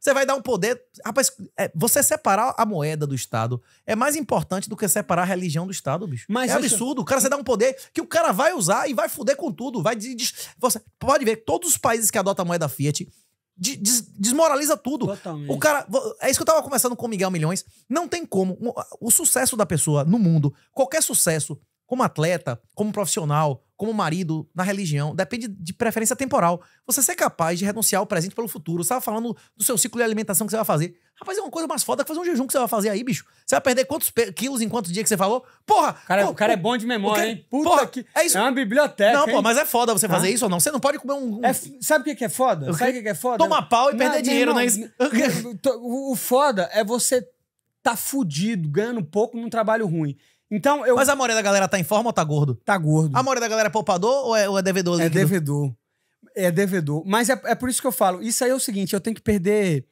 Você vai dar um poder. Rapaz, é, você separar a moeda do Estado é mais importante do que separar a religião do Estado, bicho. Mas é absurdo. O cara, você dá um poder que o cara vai usar e vai fuder com tudo. Vai des- des- Você pode ver, todos os países que adotam a moeda Fiat de- des- desmoraliza tudo. Totalmente. O cara. É isso que eu tava conversando com o Miguel Milhões. Não tem como. O sucesso da pessoa no mundo, qualquer sucesso, como atleta, como profissional, como marido, na religião, depende de preferência temporal. Você ser capaz de renunciar ao presente pelo futuro. Você tava falando do seu ciclo de alimentação que você vai fazer. Rapaz, é uma coisa mais foda que fazer um jejum que você vai fazer aí, bicho. Você vai perder quantos quilos em quantos dias que você falou? Porra! O cara, pô, o cara é pô, bom de memória, que- hein? Puta porra, que. é isso. É uma biblioteca. Não, pô, mas é foda você fazer Ah. isso ou não. Você não pode comer um. um- É sabe o que é foda? Sabe o que que é foda? Tomar pau e perder meu dinheiro, não é isso? O foda é você tá fudido, ganhando pouco num trabalho ruim. Então, eu. Mas a maioria da galera tá em forma ou tá gordo? Tá gordo. A maioria da galera é poupador ou é, ou é devedor É líquido? devedor. É devedor. Mas é, é por isso que eu falo. Isso aí é o seguinte: eu tenho que perder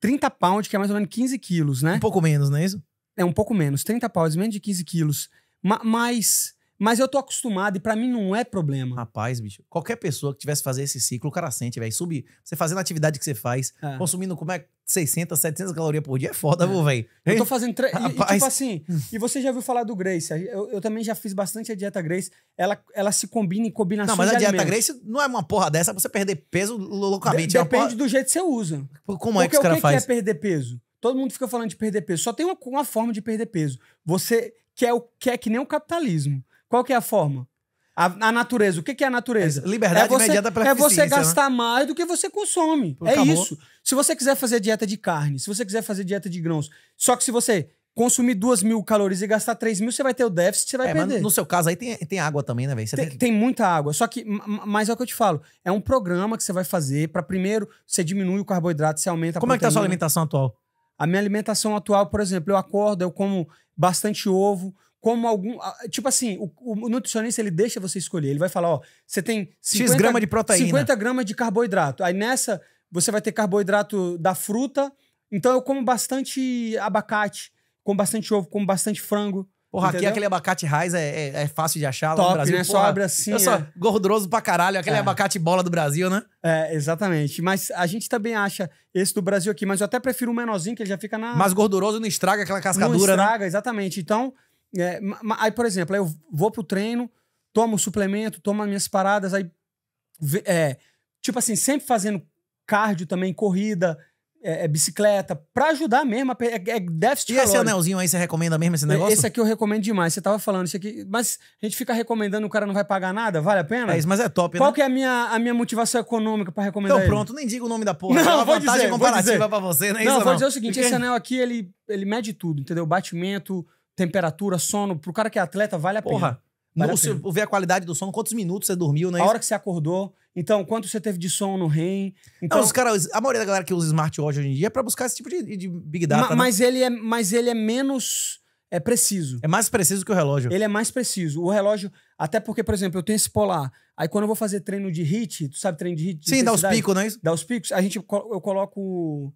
30 pounds, que é mais ou menos 15 quilos, né? Um pouco menos, não é isso? É um pouco menos, 30 pounds, menos de 15 quilos. Ma- mas, mas eu tô acostumado e pra mim não é problema. Rapaz, bicho, qualquer pessoa que tivesse fazer esse ciclo, o cara sente, velho. Subir, você fazendo a atividade que você faz, É. consumindo como é 600, 700 calorias por dia, é foda, É. velho? Eu tô fazendo. Tre... e- E, Rapaz. tipo assim, e você já ouviu falar do Grace? Eu, eu também já fiz bastante a dieta Grace. Ela, ela se combina em combinações Não, mas a dieta alimentos. Grace não é uma porra dessa pra você perder peso loucamente. De- é depende porra- do jeito que você usa. Como é que Porque os o que, caras que é fazem? perder peso? Todo mundo fica falando de perder peso. Só tem uma, uma forma de perder peso. Você quer, o, quer que nem o capitalismo. Qual que é a forma? A, a natureza. O que, que é a natureza? Liberdade é você, imediata pela é você né? gastar mais do que você consome. Pô, é acabou. isso. Se você quiser fazer dieta de carne, se você quiser fazer dieta de grãos, só que se você consumir duas mil calorias e gastar três mil, você vai ter o déficit, você vai É, perder. mas no seu caso aí tem, tem água também, né, velho? Tem, tem, que... tem muita água. Só que, ma- ma- mas é o que eu te falo. É um programa que você vai fazer para primeiro você diminui o carboidrato, você aumenta a Como é que tá a sua alimentação atual? A minha alimentação atual, por exemplo, eu acordo, eu como bastante ovo, como algum. Tipo assim, o, o nutricionista ele deixa você escolher. Ele vai falar: ó, você tem X grama de proteína. 50 gramas de carboidrato. Aí nessa, você vai ter carboidrato da fruta. Então eu como bastante abacate, como bastante ovo, como bastante frango. Porra, aqui Entendeu? aquele abacate raiz é, é- é fácil de achar lá no Top, Brasil. né? Só porra. abre assim. Eu sou é. gorduroso pra caralho, aquele É. abacate bola do Brasil, né? É, exatamente. Mas a gente também acha esse do Brasil aqui, mas eu até prefiro o menorzinho, que ele já fica na. Mas gorduroso não estraga aquela não cascadura, né? estraga, exatamente. Então, é, aí, por exemplo, aí eu vou pro treino, tomo suplemento, tomo as minhas paradas, aí. É, tipo assim, sempre fazendo cardio também, corrida, é, é, bicicleta, pra ajudar mesmo. É, é déficit E esse calórico. anelzinho aí, você recomenda mesmo esse negócio? Esse aqui eu recomendo demais. Você tava falando isso aqui, mas a gente fica recomendando, o cara não vai pagar nada? Vale a pena? É isso, mas é top, Qual né? que é a minha, a minha motivação econômica pra recomendar Então ele? pronto, nem diga o nome da porra. Não, é uma vou vantagem dizer, vou comparativa dizer. pra você, não é Não, isso vou dizer o seguinte: Porque- esse anel aqui, ele, ele mede tudo, entendeu? Batimento, temperatura, sono. Pro cara que é atleta, vale a pena. Porra, Vale no, a se pena. ver a qualidade do sono, quantos minutos você dormiu, né? a hora que você acordou, então, quanto você teve de sono no REM. Então, Não, os caras, a maioria da galera que usa smartwatch hoje em dia é pra buscar esse tipo de, de big data. ma- né? mas, ele é, mas ele é menos é, preciso. É mais preciso que o relógio. Ele é mais preciso. O relógio, até porque, por exemplo, eu tenho esse polar. Aí quando eu vou fazer treino de HIT, tu sabe treino de HIT? de Sim, dá os picos, não é isso? Dá os picos. A gente, eu coloco o,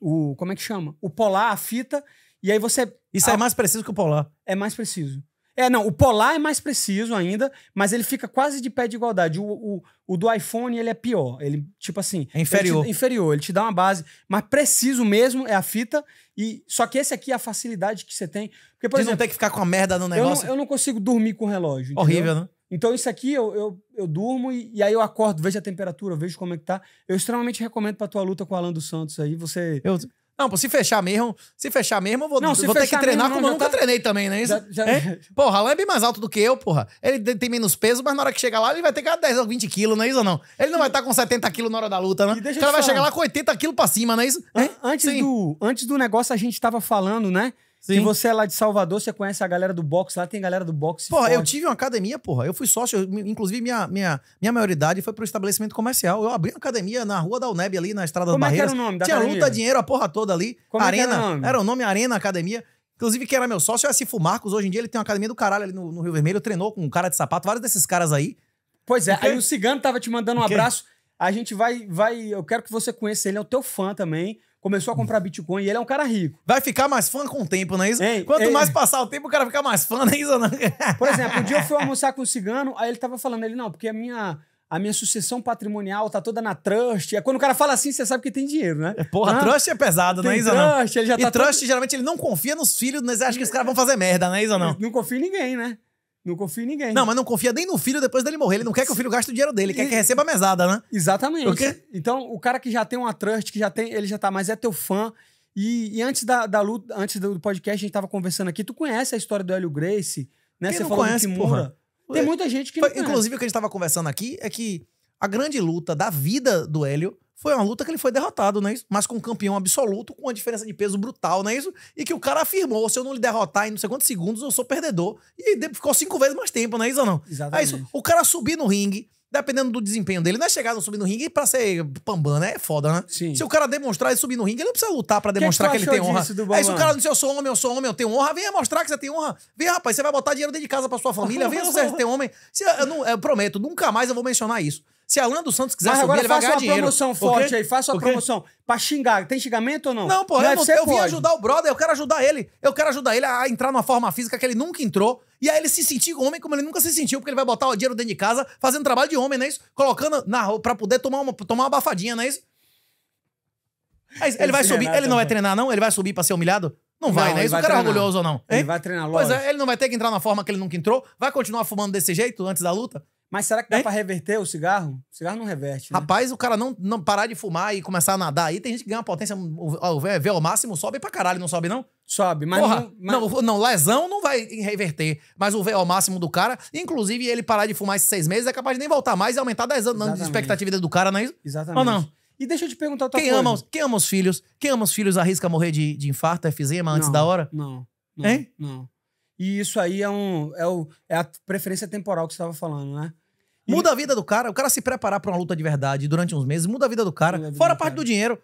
o. Como é que chama? O polar, a fita. E aí você Isso Ah, é mais preciso que o polar. É mais preciso. É, não, o polar é mais preciso ainda, mas ele fica quase de pé de igualdade. O, o, o do iPhone, ele é pior. Ele, tipo assim... É inferior. Ele te, inferior, ele te dá uma base. Mas preciso mesmo é a fita. E, só que esse aqui é a facilidade que você tem. Porque, por de não exemplo, ter que ficar com a merda no eu não, negócio. eu não consigo dormir com o relógio. entendeu? Horrível, né? Então isso aqui eu, eu, eu durmo e, e aí eu acordo, vejo a temperatura, vejo como é que tá. Eu extremamente recomendo pra tua luta com o Alan dos Santos aí. Você... Eu- Não, pô, se fechar mesmo, se fechar mesmo, eu vou, Não, vou ter que treinar mesmo, como eu não, nunca tá- treinei também, né? Isso? Já- já- É? Porra, Alan é bem mais alto do que eu, porra. Ele tem- menos peso, mas na hora que chegar lá, ele vai ter que dar 10 ou 20 quilos, não é isso ou não? Ele não vai estar com 70 quilos na hora da luta, né? O cara vai chegar lá com 80 quilos pra cima, não é isso? An- É? Antes, Sim. do, antes do negócio, a gente tava falando, né? Que você é lá de Salvador, você conhece a galera do boxe, lá tem galera do boxe. Porra, eu forte. tive uma academia, porra. Eu fui sócio, eu- inclusive minha, minha, minha maioridade foi pro estabelecimento comercial. Eu abri uma academia na rua da UNEB ali, na Estrada Como das é que era o nome da Tinha academia? luta, dinheiro, a porra toda ali. Como é Arena. era o nome? Era o nome Arena Academia. Inclusive, quem era meu sócio é Cifo Marcos. Hoje em dia ele tem uma academia do caralho ali no, no Rio Vermelho. Treinou com um cara de sapato, vários desses caras aí. Pois é, aí o Cigano tava te mandando um abraço. A gente vai, vai. Eu quero que você conheça ele, é o teu fã também. Começou a comprar Bitcoin e ele é um cara rico. Vai ficar mais fã com o tempo, não é isso? Ei, Quanto ei. mais passar o tempo, o cara fica mais fã, não é isso não? Por exemplo, um dia eu fui almoçar com o Cigano, aí ele tava falando, ele, não, porque a minha, a minha sucessão patrimonial tá toda na trust. É quando o cara fala assim, você sabe que tem dinheiro, né? Porra, Ah, trust é pesado, não é isso ou não? trust, ele já E tá trust, geralmente, ele não confia nos filhos, mas acha que os caras vão fazer merda, não é isso todo... não? Não confia em ninguém, né? Não confia em ninguém. Não, mas não confia nem no filho depois dele morrer. Ele não quer que o filho gaste o dinheiro dele, ele quer que receba a mesada, né? Exatamente. O quê? Então, o cara que já tem uma trust, que já tem, ele já tá, mas é teu fã. E, e antes da, da luta, antes do podcast, a gente tava conversando aqui, tu conhece a história do Hélio Gracie, né? Quem Você não falou conhece, do Kimura. Tem muita gente que não conhece. inclusive, o que a gente tava conversando aqui é que a grande luta da vida do Hélio foi uma luta que ele foi derrotado, não é isso? Mas com um campeão absoluto, com uma diferença de peso brutal, não é isso? E que o cara afirmou: se eu não lhe derrotar em não sei quantos segundos, eu sou perdedor. E ficou cinco vezes mais tempo, não é isso ou não? É Exatamente. isso. O cara subir no ringue, dependendo do desempenho dele, não é chegar no subir no ringue pra ser pambana, né? É foda, né? Sim. Se o cara demonstrar e subir no ringue, ele não precisa lutar pra que demonstrar tu que, ele achou tem honra. do É isso, o cara não diz, eu sou homem, eu sou homem, eu tenho honra. Venha mostrar que você tem honra. Vem, rapaz, você vai botar dinheiro dentro de casa pra sua família. Venha se você tem homem. Se, eu, não- eu prometo, nunca mais eu vou mencionar isso. Se Alan dos Santos quiser Mas subir, agora ele vai faça ganhar uma dinheiro. promoção O quê? forte aí, faça uma promoção. Pra xingar, tem xingamento ou não? Não, pô, No eu, não, eu vim pode. ajudar o brother, eu quero ajudar ele. Eu quero ajudar ele a entrar numa forma física que ele nunca entrou. E aí ele se sentir homem como ele nunca se sentiu, porque ele vai botar o dinheiro dentro de casa, fazendo trabalho de homem, não é isso? Colocando na pra poder tomar uma, tomar uma abafadinha, não é isso? É Ele vai subir, ele não vai é- treinar, não? Ele vai subir pra ser humilhado? Não vai, Não, né? ele Isso o cara é orgulhoso ou não? Ele hein? vai treinar, Pois lógico. é, ele não vai ter que entrar na forma que ele nunca entrou? Vai continuar fumando desse jeito antes da luta? Mas será que dá Hein? pra reverter o cigarro? O cigarro não reverte, né? Rapaz, o cara não, não parar de fumar e começar a nadar aí, tem gente que ganha uma potência, o, o V ao máximo sobe pra caralho, não sobe não? Sobe, mas Porra, não... mas- não, não, lesão não vai reverter, mas o V ao máximo do cara, inclusive ele parar de fumar esses seis meses, é capaz de nem voltar mais e aumentar 10 anos de expectativa do cara, não é isso? Exatamente. Ou não? E deixa eu te perguntar outra Quem coisa. ama, os- quem ama os filhos? Quem ama os filhos arrisca morrer de, de infarto, efizema antes Não, da hora? Não, não, Hein? não. E isso aí é, um, é, o, é a preferência temporal que você estava falando, né? E- Muda a vida do cara, o cara se preparar pra uma luta de verdade durante uns meses, muda a vida do cara, a vida fora a do parte cara. do dinheiro.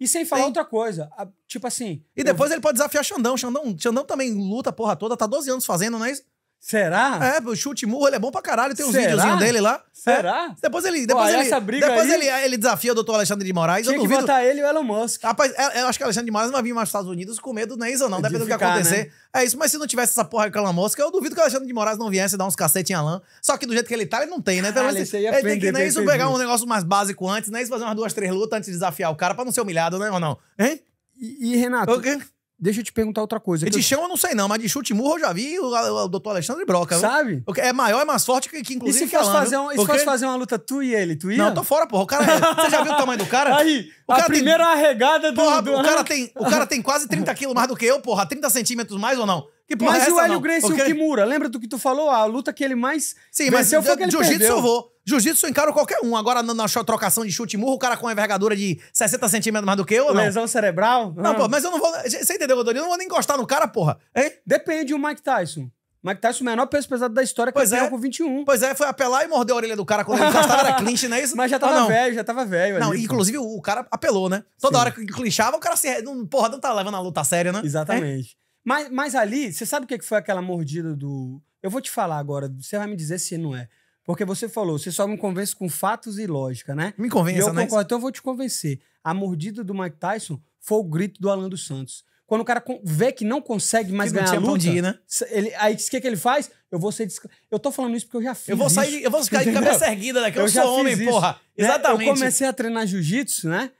E sem falar Tem. outra coisa. a- tipo assim. E depois ele pode desafiar Xandão. Xandão, Xandão também luta a porra toda, tá 12 anos fazendo, não é isso? Será? É, o chute murro, ele é bom pra caralho, tem uns Será? videozinhos dele lá. Será? É. Depois ele. Depois, ele, essa briga depois aí- ele, ele desafia o doutor Alexandre de Moraes. Tinha eu que duvido. botar ele e o Elon Musk. Rapaz, é- eu acho que o Alexandre de Moraes não vai vir mais para os Estados Unidos com medo, não é isso ou não? De Depende do que ficar, acontecer. É isso, mas se não tivesse essa porra com a Elon Musk, eu duvido que o Alexandre de Moraes não viesse dar uns cacete em Alain. Só que do jeito que ele tá, ele não tem, né? Então, aí ia ele tem que, prender não é bem isso, pegar um negócio mais básico antes, não é isso, fazer umas duas, três lutas antes de desafiar o cara pra não ser humilhado, né, ou não? Hein? E, e, Renato, O quê? Deixa eu te perguntar outra coisa. De eu- chão eu não sei não, mas de chute murro eu já vi o, o, doutor Alexandre Broca. viu? Sabe? O que É maior, é mais forte que, que E inclusive se que fosse, fazer, viu? um, e se O fosse fazer uma luta tu e ele? Tu ia? Não, eu tô fora, porra. O cara é- Você já viu o tamanho do cara? Aí, O a cara tem- primeira arregada do... Porra, do... o, cara tem, o cara tem quase 30 quilos mais do que eu, porra. 30 centímetros mais ou não? Mas é e o essa, Hélio? Gracie e o? Kimura? Lembra do que tu falou? A luta que ele mais Sim, mas venceu foi que ele jiu-jitsu perdeu. eu vou. Jiu-jitsu eu encaro qualquer um. Agora, na, na trocação de chute murro, o cara com uma envergadura de 60 centímetros mais do que eu ou não? Lesão cerebral? Não, Ah. pô, mas eu não vou... Você entendeu, Godorinho? Eu não vou nem encostar no cara, porra. Hein? Depende o Mike Tyson. Mike Tyson, o menor peso pesado da história, Pois campeão é. com 21. Pois é, foi apelar e mordeu a orelha do cara quando ele encostava, era clinch, não é isso? Mas já tava não? velho, já tava velho Não, ali, pô. inclusive o, o cara apelou, né? Toda Sim. hora que clinchava, o cara se... Não, porra, não tá levando a luta a sério, né? Exatamente. Mas, mas ali, você sabe o que foi aquela mordida do... Eu vou te falar agora, você vai me dizer se não é. Porque você falou, você só me convence com fatos e lógica, né? Me E convença, eu né? concordo, então eu vou te convencer. A mordida do Mike Tyson foi o grito do Alan dos Santos. Quando o cara vê que não consegue mais Que não ganhar pra luta, ir, né? ele, aí o que, que ele faz? Eu vou ser... disc- Eu tô falando isso porque eu já fiz Eu vou sair, isso. eu vou ficar de cabeça erguida daqui. Eu, já sou homem, isso, porra. né? Exatamente. Eu comecei a treinar jiu-jitsu, né?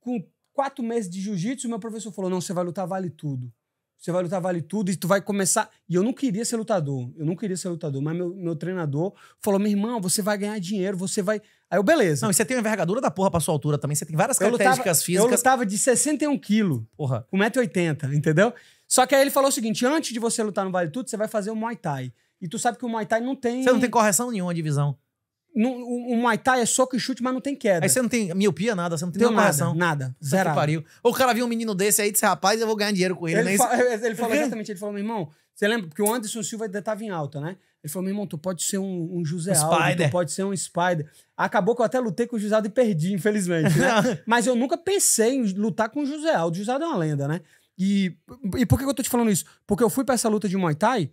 Com quatro meses de jiu-jitsu, meu professor falou: não, você vai lutar vale tudo. Você vai lutar vale tudo e tu vai começar. E eu não queria ser lutador. Eu não queria ser lutador, mas meu, meu treinador falou: meu irmão, você vai ganhar dinheiro, você vai. Aí eu, beleza. Não, e você tem uma envergadura da porra pra sua altura também. Você tem várias eu lutava, características eu físicas. lutava de 61 quilos, Porra. com 1,80m, entendeu? Só que aí ele falou o seguinte: antes de você lutar no Vale Tudo, você vai fazer o Muay Thai. E tu sabe que o Muay Thai não tem. Você não tem correção nenhuma, divisão. Não- o, o Muay Thai é soco e chute, mas não tem queda. Aí você não tem miopia, nada. Você não tem nenhuma nada, nada. Zero. pariu. Ou o cara viu um menino desse aí, disse, rapaz, eu vou ganhar dinheiro com ele, né? Ele, fa- ele falou exatamente, ele falou, meu irmão, você lembra? Porque o Anderson Silva ainda estava em alta, né? Ele falou, meu irmão, tu pode ser um, um José Um Aldo, tu pode ser um Spider. Acabou que eu até lutei com o José Aldo e perdi, infelizmente, né? Mas eu nunca pensei em lutar com o José Aldo. O José Aldo é uma lenda, né? E, e por que que eu tô te falando isso? Porque eu fui pra essa luta de Muay Thai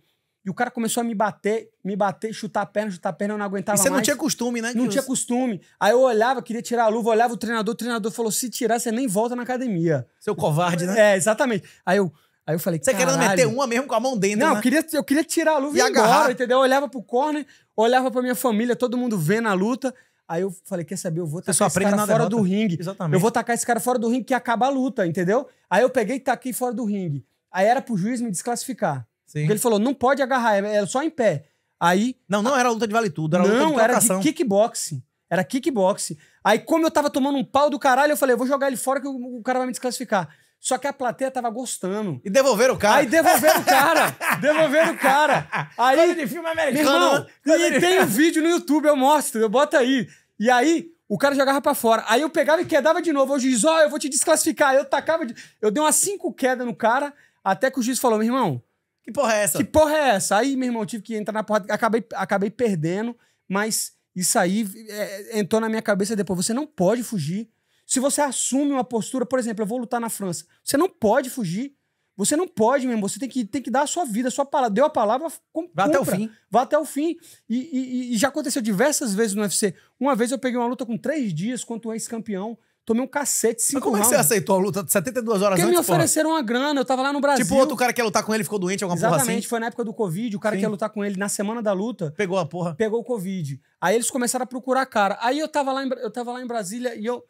e o cara começou a me bater, me bater, chutar a perna, chutar a perna, eu não aguentava E você não mais. tinha costume, né? Não tinha os- costume. Aí eu olhava, queria tirar a luva, olhava o treinador, o treinador falou: se tirar, você nem volta na academia. Seu covarde, né? É, exatamente. Aí eu, Aí eu falei, Você querendo meter uma mesmo com a mão dentro, Não, né? eu queria, eu queria tirar a luva E e ir embora, agarrar. entendeu? Eu olhava pro corner, olhava pra minha família, todo mundo vendo a luta. Aí eu falei, quer saber, eu vou tacar esse cara fora derrota. do ringue. Exatamente. Eu vou tacar esse cara fora do ringue que acaba a luta, entendeu? Aí eu peguei e taquei fora do ringue. Aí era pro juiz me desclassificar. Sim. Porque ele falou, não pode agarrar, é é só em pé. Aí Não, não era luta de vale tudo, era luta não, de era trocação. de kickboxing. Era kickboxing. Aí, como eu tava tomando um pau do caralho, eu falei, eu vou jogar ele fora que o, o cara vai me desclassificar. Só que a plateia tava gostando. E devolveram o cara. Aí devolveram o cara. devolveram o cara. Coisa Aí, de filme americano, irmão, né? Coisa e de- tem um vídeo no YouTube, eu mostro, eu boto aí. E aí, o cara jogava pra fora. Aí eu pegava e quedava de novo. O juiz, ó, eu vou te desclassificar. Eu tacava, de... eu dei umas cinco quedas no cara, até que o juiz falou, meu irmão, Que porra é essa? que porra é essa? Aí, meu irmão, eu tive que entrar na porrada. Acabei, acabei perdendo, mas isso aí é, entrou na minha cabeça depois. Você não pode fugir. Se você assume uma postura, por exemplo, eu vou lutar na França, você não pode fugir. Você não pode mesmo. Você tem que, tem que dar a sua vida, a sua palavra. Deu a palavra, cum- Vai até o fim. Vá até o fim. E, e- e já aconteceu diversas vezes no UFC. Uma vez eu peguei uma luta com três dias contra um ex-campeão. Tomei um cacete, cinco Mas como é que você rounds. aceitou a luta de 72 horas Porque me antes, porra? ofereceram uma grana, eu tava lá no Brasil. Tipo, outro cara que ia lutar com ele ficou doente, alguma porra Exatamente, assim. foi na época do Covid, o cara Sim. que ia lutar com ele na semana da luta Pegou a porra. pegou o Covid. Aí eles começaram a procurar cara. Aí eu tava lá em, eu tava lá em Brasília e eu,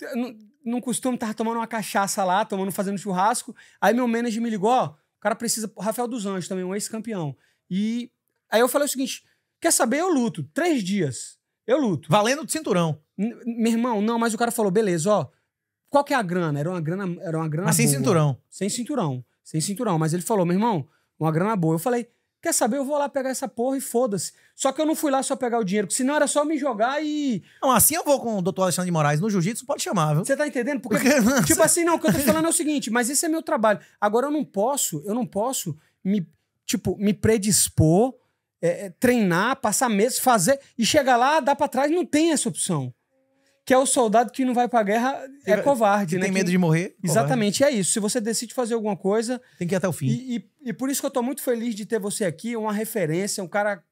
eu não, não costumo tava tomando uma cachaça lá, tomando, fazendo churrasco. Aí meu manager me ligou, ó, o cara precisa, Rafael dos Anjos também, um ex-campeão. E aí eu falei o seguinte, quer saber, eu luto, três dias, eu luto. Valendo de cinturão. N- meu irmão, não, mas o cara falou, beleza, ó, qual que é a grana? Era uma grana, era uma grana Mas sem boa. cinturão. Sem cinturão. Sem cinturão. Mas ele falou, meu irmão, uma grana boa. Eu falei, quer saber? Eu vou lá pegar essa porra e foda-se. Só que eu não fui lá só pegar o dinheiro, porque senão era só me jogar e. Não, assim eu vou com o doutor Alexandre de Moraes no jiu-jitsu, pode chamar, viu? Você tá entendendo? Porque, Porque, tipo assim, não, o que eu tô falando é o seguinte, mas esse é meu trabalho. Agora eu não posso, eu não posso me, tipo, me predispor, é, é, treinar, passar meses, fazer e chegar lá, dar pra trás, não tem essa opção. Que é o soldado que não vai pra guerra, é Que- covarde, que né? tem Que- medo de morrer. Exatamente, é isso. Se você decide fazer alguma coisa, covarde. Tem que ir até o fim. E, e- e por isso que eu tô muito feliz de ter você aqui, uma referência, um cara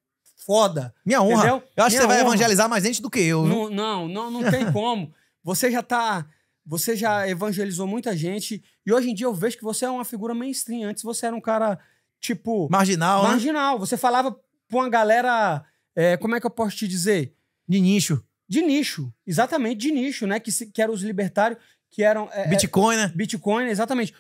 foda. Minha honra. Entendeu? Eu acho que Minha você vai honra. evangelizar mais gente do que eu? Não, não, não, não tem como. Você já tá. Você já evangelizou muita gente. E hoje em dia eu vejo que você é uma figura mainstream. Antes você era um cara, tipo, Marginal, né? marginal. Você falava pra uma galera. é, como é que eu posso te dizer? De nicho. De nicho. Exatamente, de nicho, né? Que, se- que eram os libertários, que eram. é, é, Bitcoin, né? Bitcoin, exatamente.